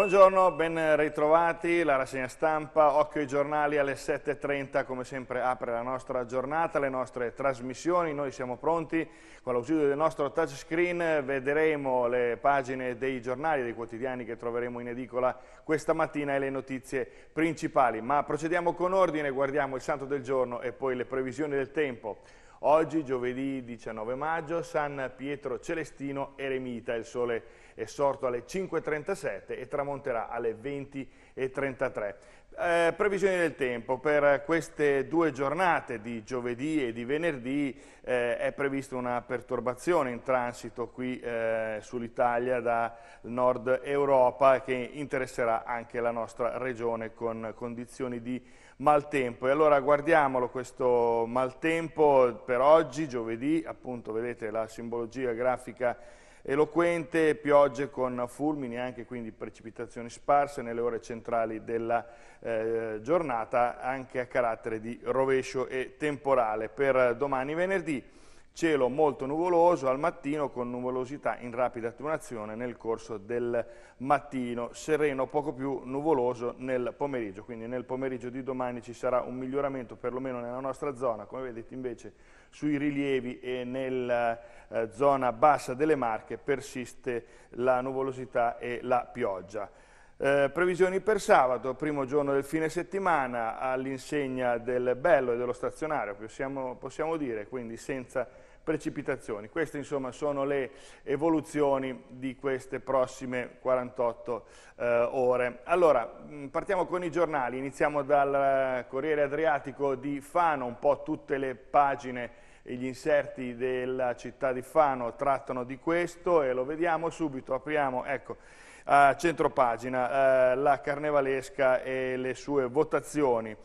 Buongiorno, ben ritrovati, la rassegna stampa, occhio ai giornali alle 7.30, come sempre apre la nostra giornata, le nostre trasmissioni, noi siamo pronti, con l'ausilio del nostro touchscreen vedremo le pagine dei giornali, dei quotidiani che troveremo in edicola questa mattina e le notizie principali, ma procediamo con ordine, guardiamo il santo del giorno e poi le previsioni del tempo. Oggi, giovedì 19 maggio, San Pietro Celestino Eremita, il sole è sorto alle 5.37 e tramonterà alle 20.33. Eh, previsioni del tempo, per queste due giornate di giovedì e di venerdì eh, è prevista una perturbazione in transito qui eh, sull'Italia da nord Europa che interesserà anche la nostra regione con condizioni di maltempo. E allora guardiamolo questo maltempo per oggi, giovedì, appunto vedete la simbologia grafica eloquente, piogge con fulmini, anche quindi precipitazioni sparse nelle ore centrali della eh, giornata, anche a carattere di rovescio e temporale. Per domani venerdì Cielo molto nuvoloso al mattino con nuvolosità in rapida attenuazione nel corso del mattino, sereno poco più nuvoloso nel pomeriggio, quindi nel pomeriggio di domani ci sarà un miglioramento perlomeno nella nostra zona, come vedete invece sui rilievi e nella eh, zona bassa delle Marche persiste la nuvolosità e la pioggia. Eh, previsioni per sabato, primo giorno del fine settimana, all'insegna del bello e dello stazionario, possiamo, possiamo dire, quindi senza precipitazioni. Queste insomma sono le evoluzioni di queste prossime 48 eh, ore. Allora, mm, partiamo con i giornali, iniziamo dal Corriere Adriatico di Fano, un po' tutte le pagine e gli inserti della città di Fano trattano di questo e lo vediamo subito, apriamo, ecco, a centro pagina, eh, la carnevalesca e le sue votazioni.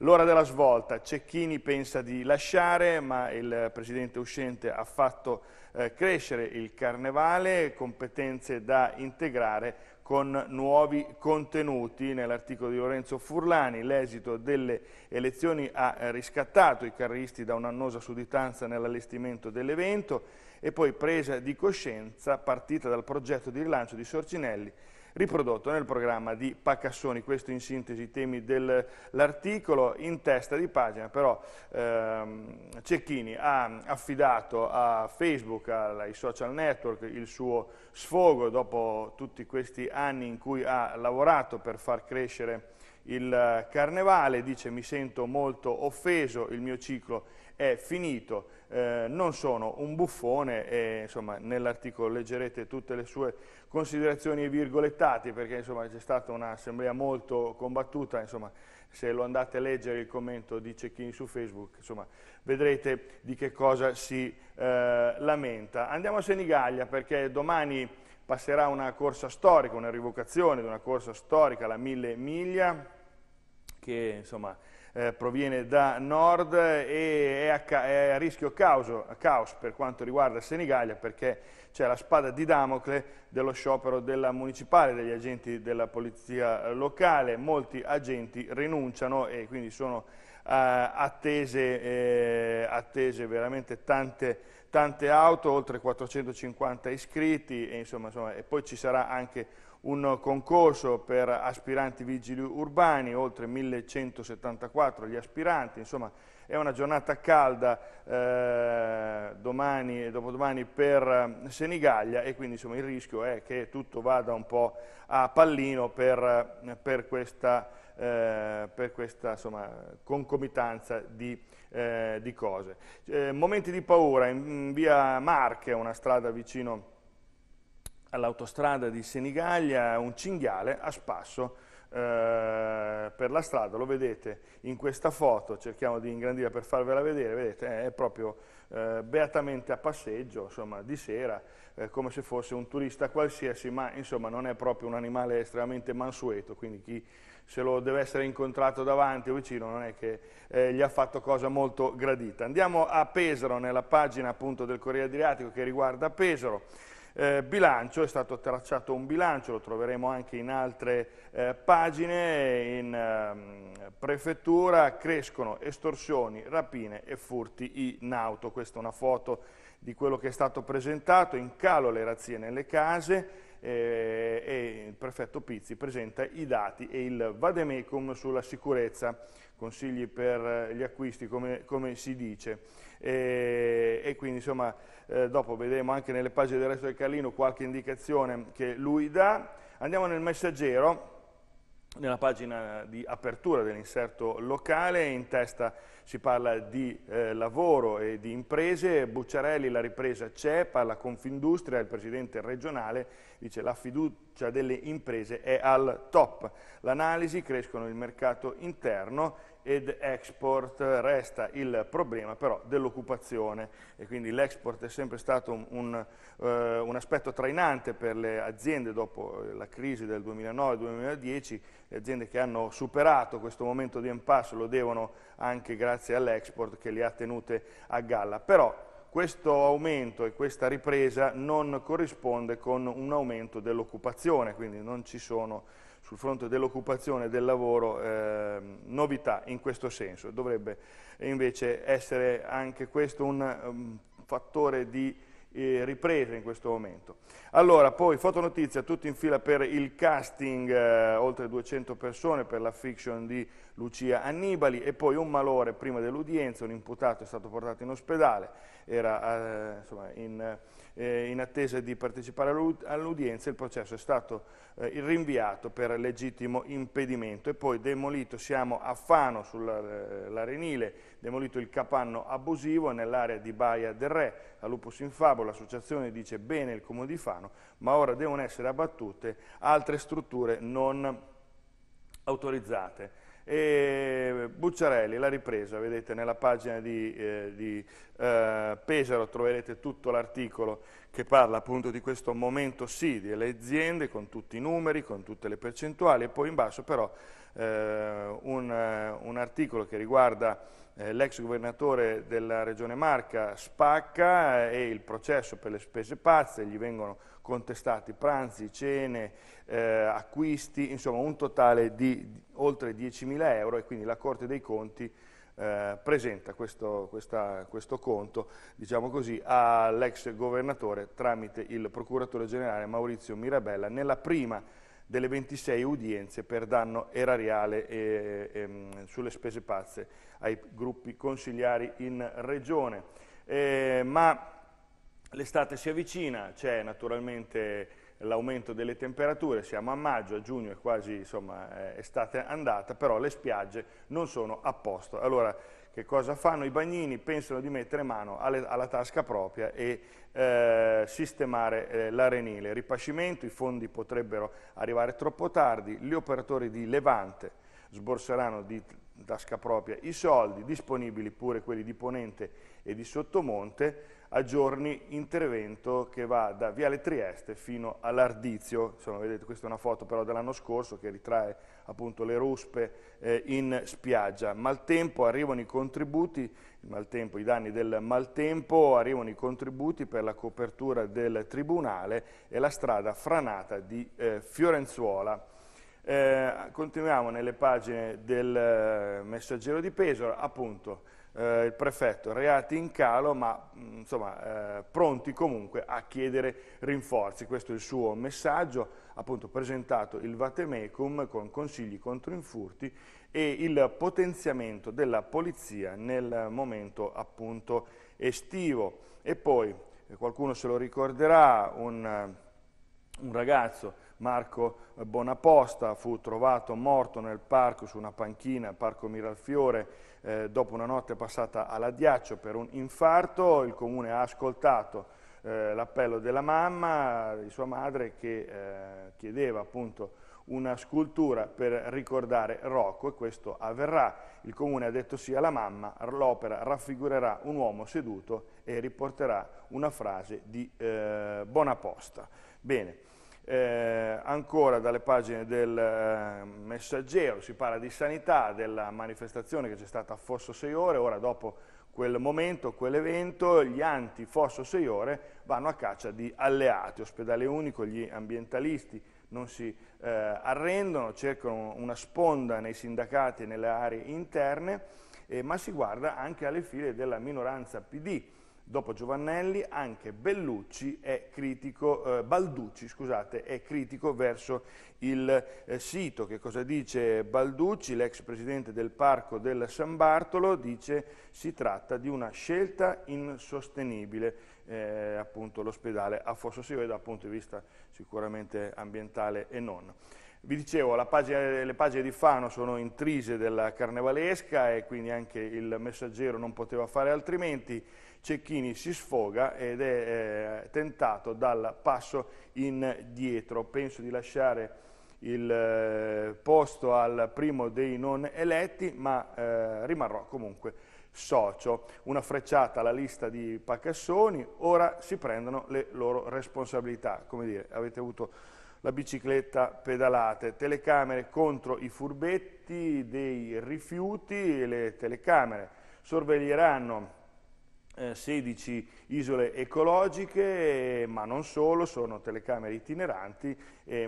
L'ora della svolta, Cecchini pensa di lasciare, ma il presidente uscente ha fatto eh, crescere il carnevale, competenze da integrare con nuovi contenuti. Nell'articolo di Lorenzo Furlani l'esito delle elezioni ha riscattato i carristi da un'annosa sudditanza nell'allestimento dell'evento e poi presa di coscienza partita dal progetto di rilancio di Sorcinelli riprodotto nel programma di Paccassoni. Questo in sintesi i temi dell'articolo. In testa di pagina però ehm, Cecchini ha affidato a Facebook, ai social network, il suo sfogo dopo tutti questi anni in cui ha lavorato per far crescere il carnevale, dice mi sento molto offeso, il mio ciclo è finito, eh, non sono un buffone e insomma nell'articolo leggerete tutte le sue considerazioni e virgolettati perché insomma c'è stata un'assemblea molto combattuta, insomma se lo andate a leggere il commento di Cecchini su Facebook, insomma vedrete di che cosa si eh, lamenta. Andiamo a Senigallia perché domani passerà una corsa storica, una rivocazione di una corsa storica, la Mille Miglia, che insomma eh, proviene da nord e è a, è a rischio causo, caos per quanto riguarda Senigallia perché c'è la spada di Damocle dello sciopero della municipale, degli agenti della polizia locale, molti agenti rinunciano e quindi sono eh, attese, eh, attese veramente tante, tante auto, oltre 450 iscritti e, insomma, insomma, e poi ci sarà anche un concorso per aspiranti vigili urbani, oltre 1174 gli aspiranti, insomma è una giornata calda eh, domani e dopodomani per Senigallia e quindi insomma, il rischio è che tutto vada un po' a pallino per, per questa, eh, per questa insomma, concomitanza di, eh, di cose. Eh, momenti di paura, in via Marche, una strada vicino all'autostrada di Senigallia un cinghiale a spasso eh, per la strada, lo vedete in questa foto, cerchiamo di ingrandire per farvela vedere, vedete è proprio eh, beatamente a passeggio, insomma di sera, eh, come se fosse un turista qualsiasi, ma insomma non è proprio un animale estremamente mansueto, quindi chi se lo deve essere incontrato davanti o vicino non è che eh, gli ha fatto cosa molto gradita. Andiamo a Pesaro, nella pagina appunto del Corriere Adriatico che riguarda Pesaro, eh, bilancio, è stato tracciato un bilancio, lo troveremo anche in altre eh, pagine, in eh, prefettura crescono estorsioni, rapine e furti in auto, questa è una foto di quello che è stato presentato, in calo le razzie nelle case, eh, e il prefetto Pizzi presenta i dati e il vademecum sulla sicurezza, consigli per gli acquisti come, come si dice. E, e quindi insomma eh, dopo vedremo anche nelle pagine del resto del Carlino qualche indicazione che lui dà. Andiamo nel messaggero, nella pagina di apertura dell'inserto locale, in testa si parla di eh, lavoro e di imprese, Bucciarelli la ripresa c'è, parla Confindustria, il presidente regionale dice la fiducia delle imprese è al top, l'analisi crescono il mercato interno ed export. Resta il problema però dell'occupazione. E quindi l'export è sempre stato un, un, uh, un, aspetto trainante per le aziende dopo la crisi del 2009-2010, le aziende che hanno superato questo momento di impasse lo devono anche grazie all'export che li ha tenute a galla, però questo aumento e questa ripresa non corrisponde con un aumento dell'occupazione, quindi non ci sono sul fronte dell'occupazione e del lavoro eh, novità in questo senso. Dovrebbe invece essere anche questo un um, fattore di eh, ripresa in questo momento. Allora, poi fotonotizia, tutti in fila per il casting, eh, oltre 200 persone per la fiction di Lucia Annibali e poi un malore prima dell'udienza, un imputato è stato portato in ospedale, era eh, insomma, in eh, in attesa di partecipare all'udienza, il processo è stato eh, rinviato per legittimo impedimento e poi demolito, siamo a Fano sull'Arenile, demolito il capanno abusivo nell'area di Baia del Re, a Lupus in Fabo, l'associazione dice bene il comune di Fano, ma ora devono essere abbattute altre strutture non autorizzate. E Bucciarelli, la ripresa, vedete nella pagina di, eh, di eh, Pesaro troverete tutto l'articolo che parla appunto di questo momento sì delle aziende con tutti i numeri, con tutte le percentuali e poi in basso però eh, un, un, articolo che riguarda eh, l'ex governatore della regione Marca Spacca e il processo per le spese pazze, gli vengono contestati pranzi, cene, eh, acquisti, insomma un totale di oltre 10.000 euro e quindi la Corte dei Conti eh, presenta questo, questa, questo, conto diciamo all'ex governatore tramite il procuratore generale Maurizio Mirabella nella prima delle 26 udienze per danno erariale e, e, ehm, sulle spese pazze ai gruppi consigliari in regione. Eh, ma l'estate si avvicina, c'è naturalmente l'aumento delle temperature, siamo a maggio, a giugno è quasi insomma, estate andata, però le spiagge non sono a posto. Allora, che cosa fanno i bagnini? Pensano di mettere mano alle, alla tasca propria e eh, sistemare eh, l'arenile. Ripascimento, i fondi potrebbero arrivare troppo tardi, gli operatori di Levante sborseranno di tasca propria i soldi, disponibili pure quelli di Ponente e di Sottomonte, a giorni intervento che va da Viale Trieste fino all'Ardizio, insomma vedete questa è una foto però dell'anno scorso che ritrae appunto le ruspe eh, in spiaggia. Maltempo arrivano i contributi, maltempo, i danni del maltempo, arrivano i contributi per la copertura del tribunale e la strada franata di eh, Fiorenzuola. Eh, continuiamo nelle pagine del eh, messaggero di Pesaro, appunto eh, il prefetto, reati in calo ma mm, insomma, eh, pronti comunque a chiedere rinforzi. Questo è il suo messaggio, appunto presentato il Vatemecum con consigli contro infurti e il potenziamento della polizia nel momento appunto estivo. E poi, eh, qualcuno se lo ricorderà, un, un ragazzo Marco Bonaposta fu trovato morto nel parco su una panchina, Parco Miralfiore, eh, dopo una notte passata all'addiaccio per un infarto, il comune ha ascoltato eh, l'appello della mamma, di sua madre, che eh, chiedeva appunto una scultura per ricordare Rocco e questo avverrà. Il comune ha detto sì alla mamma, l'opera raffigurerà un uomo seduto e riporterà una frase di eh, Bonaposta. Bene, eh, ancora dalle pagine del eh, messaggero. Si parla di sanità, della manifestazione che c'è stata a Fosso 6 ore, ora dopo quel momento, quell'evento, gli anti-Fosso 6 ore vanno a caccia di alleati, ospedale unico, gli ambientalisti non si eh, arrendono, cercano una sponda nei sindacati e nelle aree interne, eh, ma si guarda anche alle file della minoranza PD, Dopo Giovannelli anche Bellucci è critico, eh, Balducci scusate, è critico verso il eh, sito. Che cosa dice Balducci, l'ex presidente del Parco del San Bartolo? Dice si tratta di una scelta insostenibile, eh, appunto l'ospedale a Fosso Sive dal punto di vista sicuramente ambientale e non. Vi dicevo, pagina, le pagine di Fano sono intrise della carnevalesca e quindi anche il messaggero non poteva fare altrimenti. Cecchini si sfoga ed è eh, tentato dal passo indietro. Penso di lasciare il eh, posto al primo dei non eletti, ma eh, rimarrò comunque socio. Una frecciata alla lista di Pacassoni, ora si prendono le loro responsabilità. Come dire, avete avuto la bicicletta pedalate, telecamere contro i furbetti dei rifiuti, le telecamere sorveglieranno 16 eh, isole ecologiche, ma non solo, sono telecamere itineranti e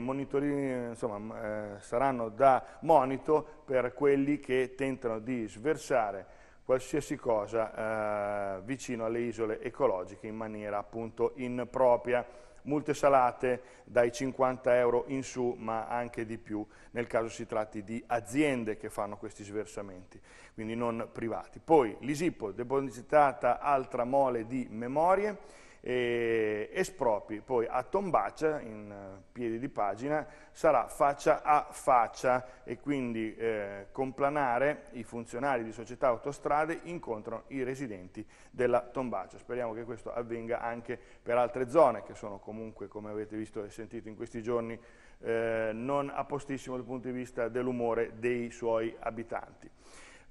insomma, eh, saranno da monito per quelli che tentano di sversare qualsiasi cosa eh, vicino alle isole ecologiche in maniera appunto impropria multe salate dai 50 euro in su, ma anche di più, nel caso si tratti di aziende che fanno questi sversamenti, quindi non privati. Poi l'ISIPO, depositata altra mole di memorie, e espropri poi a Tombaccia, in eh, piedi di pagina, sarà faccia a faccia e quindi eh, con planare i funzionari di società autostrade incontrano i residenti della Tombaccia. Speriamo che questo avvenga anche per altre zone che sono comunque, come avete visto e sentito in questi giorni, eh, non a postissimo dal punto di vista dell'umore dei suoi abitanti.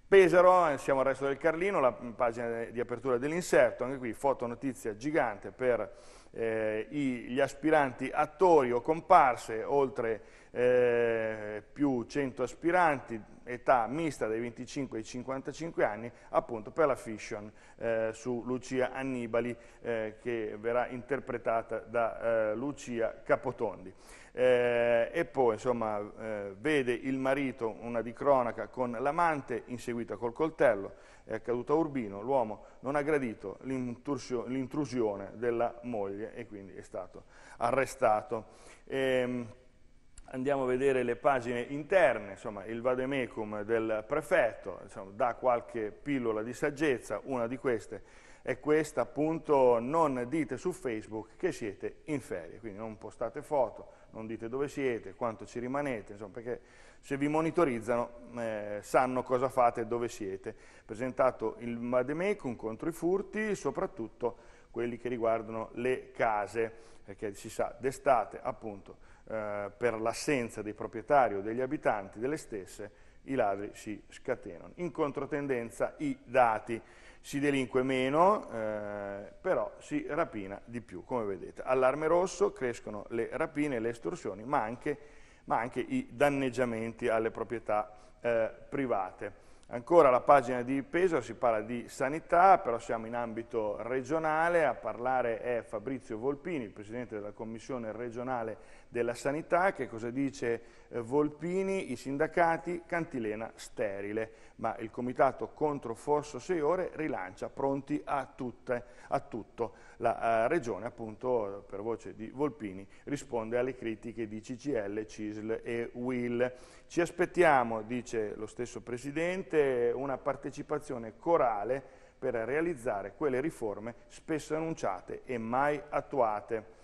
Pesaro, siamo al resto del Carlino, la pagina di apertura dell'inserto, anche qui fotonotizia gigante per eh, gli aspiranti attori o comparse, oltre eh, più 100 aspiranti, età mista dai 25 ai 55 anni, appunto per la fiction eh, su Lucia Annibali, eh, che verrà interpretata da eh, Lucia Capotondi eh, e poi insomma eh, vede il marito, una di cronaca, con l'amante inseguita col coltello, è accaduto a Urbino, l'uomo non ha gradito l'intrusione della moglie e quindi è stato arrestato. E, ehm, andiamo a vedere le pagine interne, insomma il vademecum del prefetto insomma, dà qualche pillola di saggezza, una di queste è questa appunto, non dite su Facebook che siete in ferie, quindi non postate foto, non dite dove siete, quanto ci rimanete, insomma, perché se vi monitorizzano eh, sanno cosa fate e dove siete. Presentato il Mademecum contro i furti, soprattutto quelli che riguardano le case, perché si sa, d'estate appunto eh, per l'assenza dei proprietari o degli abitanti delle stesse, i ladri si scatenano. In controtendenza i dati si delinque meno, eh, però si rapina di più, come vedete. Allarme rosso, crescono le rapine le estorsioni, ma anche, ma anche, i danneggiamenti alle proprietà eh, private. Ancora la pagina di Pesaro si parla di sanità, però siamo in ambito regionale, a parlare è Fabrizio Volpini, il Presidente della Commissione regionale della sanità, che cosa dice eh, Volpini, i sindacati, cantilena sterile, ma il Comitato contro Fosso 6 ore rilancia pronti a, tutte, a tutto. La uh, Regione, appunto, per voce di Volpini, risponde alle critiche di CCL, CISL e WIL. Ci aspettiamo, dice lo stesso Presidente, una partecipazione corale per realizzare quelle riforme spesso annunciate e mai attuate.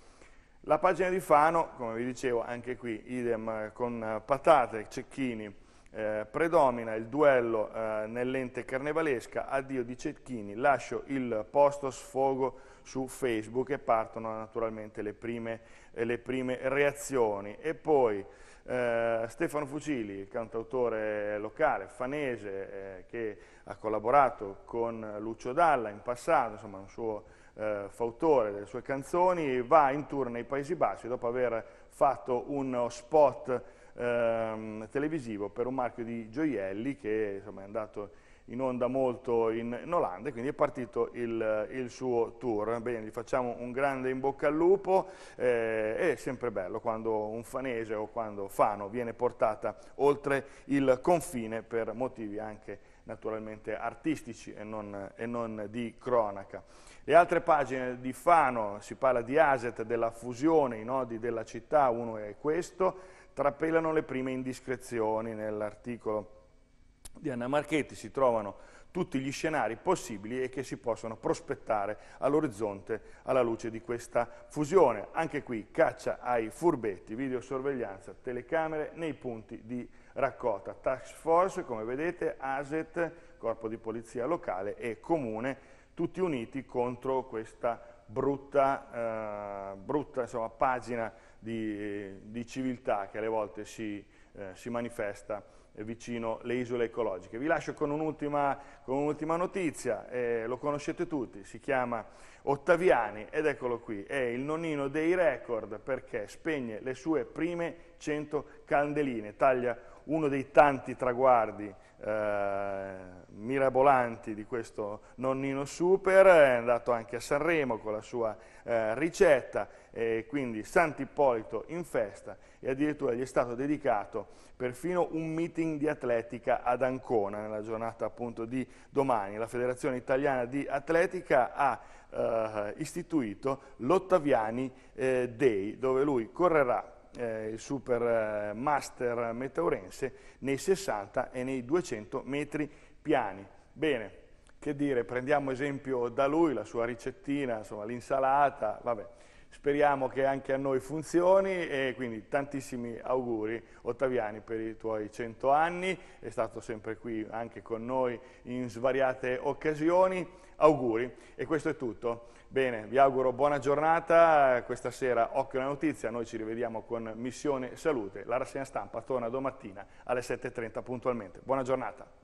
La pagina di Fano, come vi dicevo, anche qui idem con patate, cecchini, eh, predomina il duello eh, nell'ente carnevalesca, addio di Cecchini, lascio il posto sfogo su Facebook e partono naturalmente le prime, eh, le prime reazioni. E poi eh, Stefano Fucili, il cantautore locale, fanese, eh, che ha collaborato con Lucio Dalla in passato, insomma un suo eh, fautore delle sue canzoni, va in tour nei Paesi Bassi dopo aver fatto uno spot ehm, televisivo per un marchio di gioielli che insomma, è andato in onda molto in, in Olanda e quindi è partito il, il, suo tour. Bene, gli facciamo un grande in bocca al lupo, eh, è sempre bello quando un fanese o quando Fano viene portata oltre il confine per motivi anche naturalmente artistici e non, e non di cronaca. Le altre pagine di Fano, si parla di Aset, della fusione, i nodi della città, uno è questo, trapelano le prime indiscrezioni nell'articolo di Anna Marchetti, si trovano tutti gli scenari possibili e che si possono prospettare all'orizzonte alla luce di questa fusione. Anche qui caccia ai furbetti, videosorveglianza, telecamere nei punti di raccolta. Task Force, come vedete, ASET, Corpo di Polizia Locale e Comune, tutti uniti contro questa brutta, eh, brutta insomma, pagina di, di, civiltà che alle volte si, eh, si manifesta vicino le isole ecologiche. Vi lascio con un'ultima un notizia, eh, lo conoscete tutti, si chiama Ottaviani ed eccolo qui, è il nonnino dei record perché spegne le sue prime 100 candeline, taglia uno dei tanti traguardi eh, mirabolanti di questo nonnino super, è andato anche a Sanremo con la sua eh, ricetta, e quindi Sant'Ippolito in festa e addirittura gli è stato dedicato perfino un meeting di atletica ad Ancona nella giornata appunto di domani. La Federazione Italiana di Atletica ha eh, istituito l'Ottaviani eh, Day dove lui correrà eh, il super eh, master metaurense nei 60 e nei 200 metri piani. Bene, che dire, prendiamo esempio da lui, la sua ricettina, l'insalata, vabbè. Speriamo che anche a noi funzioni e quindi tantissimi auguri Ottaviani per i tuoi 100 anni, è stato sempre qui anche con noi in svariate occasioni, auguri e questo è tutto. Bene, vi auguro buona giornata, questa sera occhio alla notizia, noi ci rivediamo con Missione Salute, la rassegna stampa torna domattina alle 7.30 puntualmente. Buona giornata.